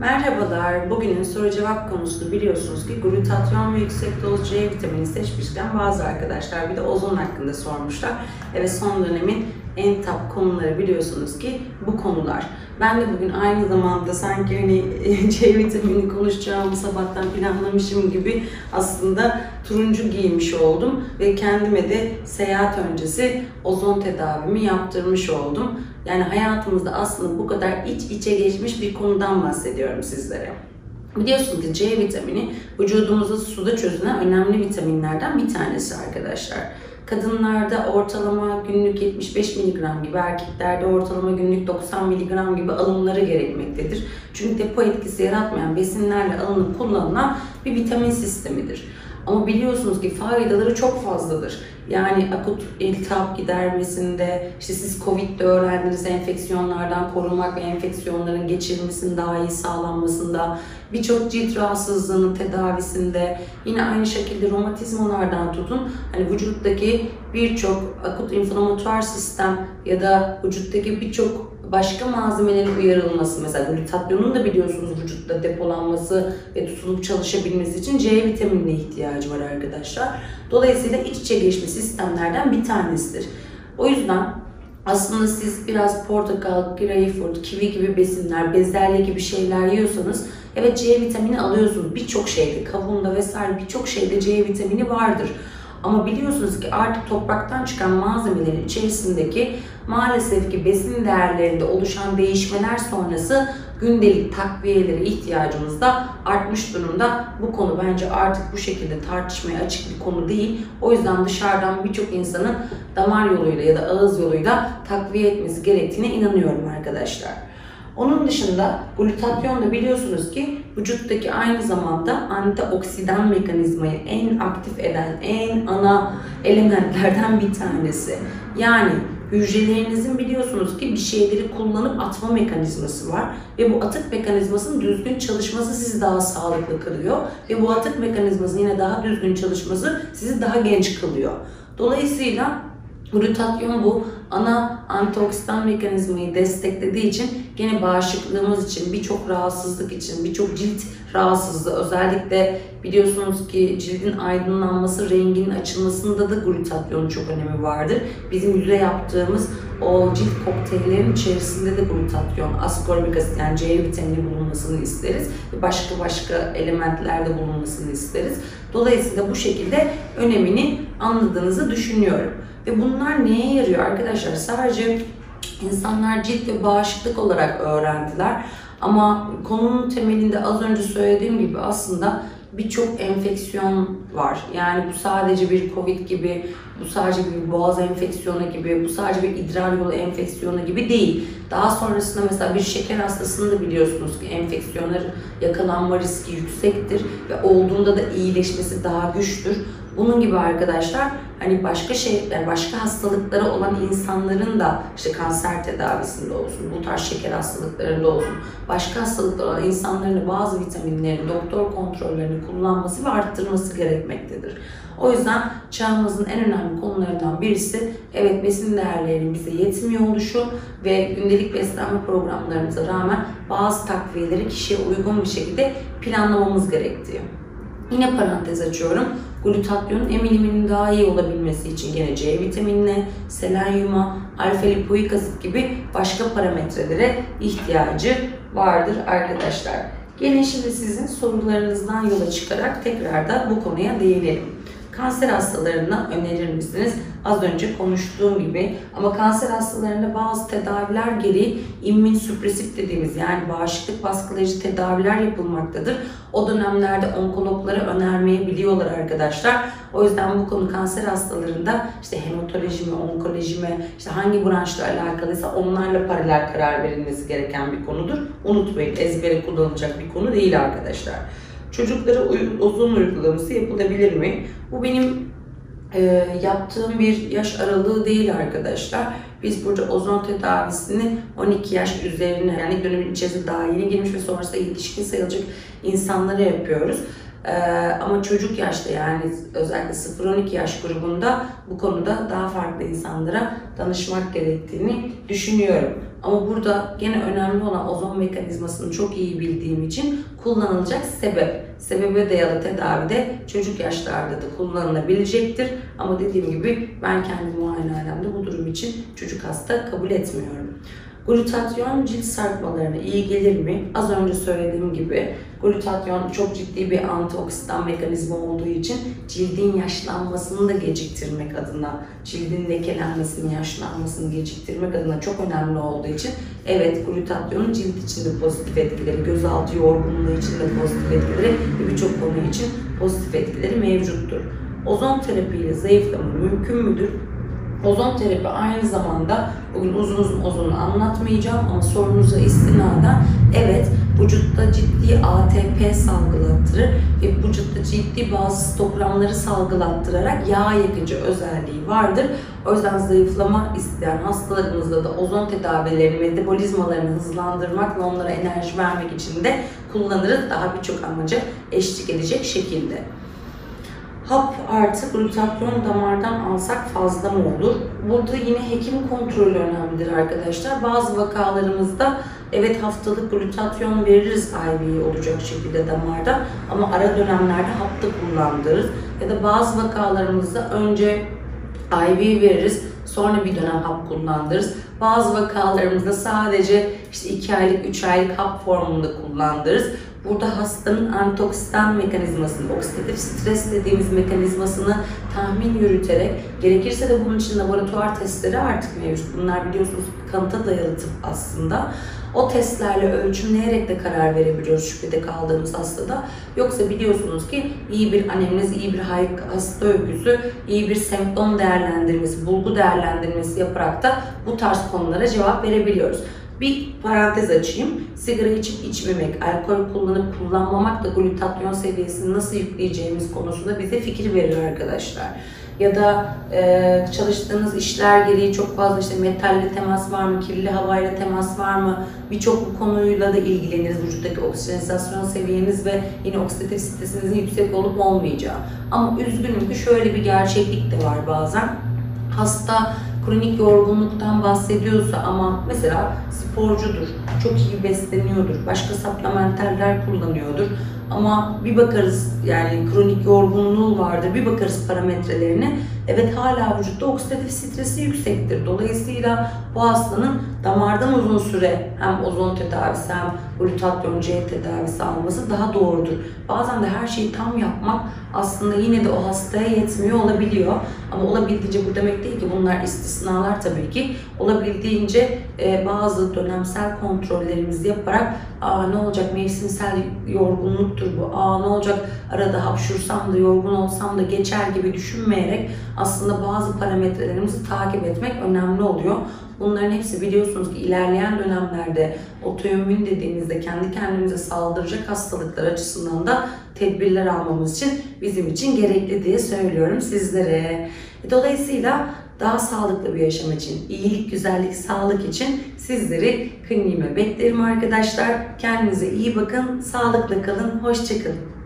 Merhabalar, bugünün soru cevap konusu biliyorsunuz ki glutatyon ve yüksek doz C vitamini seçmişken bazı arkadaşlar bir de ozon hakkında sormuşlar. Evet son dönemin en top konuları biliyorsunuz ki bu konular. Ben de bugün aynı zamanda sanki hani C vitamini konuşacağımı sabahtan planlamışım gibi aslında turuncu giymiş oldum ve kendime de seyahat öncesi ozon tedavimi yaptırmış oldum. Yani hayatımızda aslında bu kadar iç içe geçmiş bir konudan bahsediyorum sizlere. Biliyorsunuz ki C vitamini vücudumuzda suda çözünen önemli vitaminlerden bir tanesi arkadaşlar. Kadınlarda ortalama günlük 75 mg gibi, erkeklerde ortalama günlük 90 mg gibi alımları gerekmektedir. Çünkü depo etkisi yaratmayan besinlerle alınıp kullanılan bir vitamin sistemidir. Ama biliyorsunuz ki faydaları çok fazladır. Yani akut iltihap gidermesinde, işte siz Covid'de öğrendiğiniz enfeksiyonlardan korunmak ve enfeksiyonların geçirilmesinin daha iyi sağlanmasında, birçok cilt rahatsızlığının tedavisinde, yine aynı şekilde romatizmalardan tutun, hani vücuttaki birçok akut inflamatuar sistem ya da vücuttaki birçok başka malzemelerin uyarılması mesela glutatyonun da biliyorsunuz vücutta depolanması ve tutulup çalışabilmesi için C vitaminine ihtiyacı var arkadaşlar. Dolayısıyla iç içe geçme sistemlerden bir tanesidir. O yüzden aslında siz biraz portakal, greyfurt, kivi gibi besinler, bezelye gibi şeyler yiyorsanız evet C vitamini alıyorsunuz. Birçok şeyde, kavunda vesaire birçok şeyde C vitamini vardır. Ama biliyorsunuz ki artık topraktan çıkan malzemelerin içerisindeki maalesef ki besin değerlerinde oluşan değişmeler sonrası gündelik takviyelere ihtiyacımız da artmış durumda. Bu konu bence artık bu şekilde tartışmaya açık bir konu değil. O yüzden dışarıdan birçok insanın damar yoluyla ya da ağız yoluyla takviye etmesi gerektiğine inanıyorum arkadaşlar. Onun dışında glutatyon da biliyorsunuz ki vücuttaki aynı zamanda antioksidan mekanizmayı en aktif eden en ana elementlerden bir tanesi. Yani hücrelerinizin biliyorsunuz ki bir şeyleri kullanıp atma mekanizması var ve bu atık mekanizmasının düzgün çalışması sizi daha sağlıklı kılıyor ve bu atık mekanizmasının yine daha düzgün çalışması sizi daha genç kılıyor. Dolayısıyla Glutatyon bu ana antioksidan mekanizmayı desteklediği için gene bağışıklığımız için, birçok rahatsızlık için, birçok cilt rahatsızlığı özellikle biliyorsunuz ki cildin aydınlanması, renginin açılmasında da glutatyonun çok önemi vardır. Bizim yüze yaptığımız o cilt kokteyllerin içerisinde de glutatyon, ascorbik asit yani C vitamini bulunmasını isteriz ve başka başka elementlerde bulunmasını isteriz. Dolayısıyla bu şekilde önemini anladığınızı düşünüyorum. Ve bunlar neye yarıyor arkadaşlar? Sadece insanlar cilt ve bağışıklık olarak öğrendiler. Ama konunun temelinde az önce söylediğim gibi aslında birçok enfeksiyon var. Yani bu sadece bir Covid gibi, bu sadece bir boğaz enfeksiyonu gibi, bu sadece bir idrar yolu enfeksiyonu gibi değil. Daha sonrasında mesela bir şeker hastasında biliyorsunuz ki enfeksiyonlar yakalanma riski yüksektir ve olduğunda da iyileşmesi daha güçtür. Bunun gibi arkadaşlar hani başka şey, başka hastalıkları olan insanların da işte kanser tedavisinde olsun, bu tarz şeker hastalıklarında olsun, başka hastalıklar olan insanların bazı vitaminlerini, doktor kontrollerini kullanması ve arttırması gerekmektedir. O yüzden çağımızın en önemli konularından birisi evet besin değerlerinin bize yetmiyor oluşu ve gündelik beslenme programlarımıza rağmen bazı takviyeleri kişiye uygun bir şekilde planlamamız gerektiği. Yine parantez açıyorum. Glutatyonun emiliminin daha iyi olabilmesi için gene C vitaminine, selenyuma, alfa lipoik asit gibi başka parametrelere ihtiyacı vardır arkadaşlar. Gelin şimdi sizin sorularınızdan yola çıkarak tekrar da bu konuya değinelim. Kanser hastalarına önerir misiniz? Az önce konuştuğum gibi ama kanser hastalarında bazı tedaviler gereği immün süpresif dediğimiz yani bağışıklık baskılayıcı tedaviler yapılmaktadır. O dönemlerde onkologlara önermeyebiliyorlar arkadaşlar. O yüzden bu konu kanser hastalarında işte hematoloji mi, onkoloji mi, işte hangi branşla alakalıysa onlarla paralel karar verilmesi gereken bir konudur. Unutmayın ezbere kullanılacak bir konu değil arkadaşlar. Çocuklara uzun uygulaması yapılabilir mi? Bu benim e, yaptığım bir yaş aralığı değil arkadaşlar. Biz burada ozon tedavisini 12 yaş üzerine yani dönemin içerisinde daha yeni girmiş ve sonrasında yetişkin sayılacak insanlara yapıyoruz. Ee, ama çocuk yaşta yani özellikle 0-12 yaş grubunda bu konuda daha farklı insanlara danışmak gerektiğini düşünüyorum. Ama burada gene önemli olan ozon mekanizmasını çok iyi bildiğim için kullanılacak sebep. Sebebe dayalı tedavide çocuk yaşlarda da kullanılabilecektir. Ama dediğim gibi ben kendi muayenehanemde bu durum için çocuk hasta kabul etmiyorum. Glutatyon cilt sarkmalarına iyi gelir mi? Az önce söylediğim gibi glutatyon çok ciddi bir antioksidan mekanizma olduğu için cildin yaşlanmasını da geciktirmek adına, cildin lekelenmesini, yaşlanmasını geciktirmek adına çok önemli olduğu için evet glutatyonun cilt içinde pozitif etkileri, gözaltı yorgunluğu için de pozitif etkileri ve birçok konu için pozitif etkileri mevcuttur. Ozon terapiyle zayıflama mümkün müdür? Ozon terapi aynı zamanda bugün uzun uzun ozonu anlatmayacağım ama sorunuza istinaden evet vücutta ciddi ATP salgılattırır ve vücutta ciddi bazı stokramları salgılattırarak yağ yakıcı özelliği vardır. O yüzden zayıflama isteyen hastalarımızda da ozon tedavilerini, metabolizmalarını hızlandırmak ve onlara enerji vermek için de kullanırız. Daha birçok amaca eşlik edecek şekilde. Hap artı glutatyon damardan alsak fazla mı olur? Burada yine hekim kontrolü önemlidir arkadaşlar. Bazı vakalarımızda evet haftalık glutatyon veririz IV olacak şekilde damarda ama ara dönemlerde hapta kullandırırız. Ya da bazı vakalarımızda önce IV veririz sonra bir dönem hap kullandırırız. Bazı vakalarımızda sadece işte 2 aylık 3 aylık hap formunda kullandırırız. Burada hastanın antioksidan mekanizmasını, oksidatif stres dediğimiz mekanizmasını tahmin yürüterek, gerekirse de bunun için laboratuvar testleri artık mevcut. Bunlar biliyorsunuz kanıta dayalı tıp aslında. O testlerle ölçümleyerek de karar verebiliyoruz şüphede kaldığımız hastada. Yoksa biliyorsunuz ki iyi bir anemnez, iyi bir hasta öyküsü, iyi bir semptom değerlendirmesi, bulgu değerlendirmesi yaparak da bu tarz konulara cevap verebiliyoruz. Bir parantez açayım. Sigara içip içmemek, alkol kullanıp kullanmamak da glutatyon seviyesini nasıl yükleyeceğimiz konusunda bize fikir verir arkadaşlar. Ya da e, çalıştığınız işler gereği çok fazla işte metalle temas var mı, kirli havayla temas var mı? Birçok bu konuyla da ilgileniriz. Vücuttaki oksijenizasyon seviyeniz ve yine oksidatif stresinizin yüksek olup olmayacağı. Ama üzgünüm ki şöyle bir gerçeklik de var bazen. Hasta kronik yorgunluktan bahsediyorsa ama mesela sporcudur, çok iyi besleniyordur, başka supplementaller kullanıyordur ama bir bakarız yani kronik yorgunluğu vardır, bir bakarız parametrelerine. Evet hala vücutta oksidatif stresi yüksektir. Dolayısıyla bu hastanın damardan uzun süre hem ozon tedavisi hem glutatyon C tedavisi alması daha doğrudur. Bazen de her şeyi tam yapmak aslında yine de o hastaya yetmiyor olabiliyor. Ama olabildiğince bu demek değil ki bunlar istisnalar tabii ki. Olabildiğince e, bazı dönemsel kontrollerimizi yaparak aa ne olacak mevsimsel yorgunluktur bu, aa ne olacak arada hapşursam da yorgun olsam da geçer gibi düşünmeyerek aslında bazı parametrelerimizi takip etmek önemli oluyor. Bunların hepsi biliyorsunuz ki ilerleyen dönemlerde otoimmün dediğimizde kendi kendimize saldıracak hastalıklar açısından da tedbirler almamız için bizim için gerekli diye söylüyorum sizlere. Dolayısıyla daha sağlıklı bir yaşam için, iyilik, güzellik, sağlık için sizleri kliniğime beklerim arkadaşlar. Kendinize iyi bakın, sağlıkla kalın, hoşçakalın.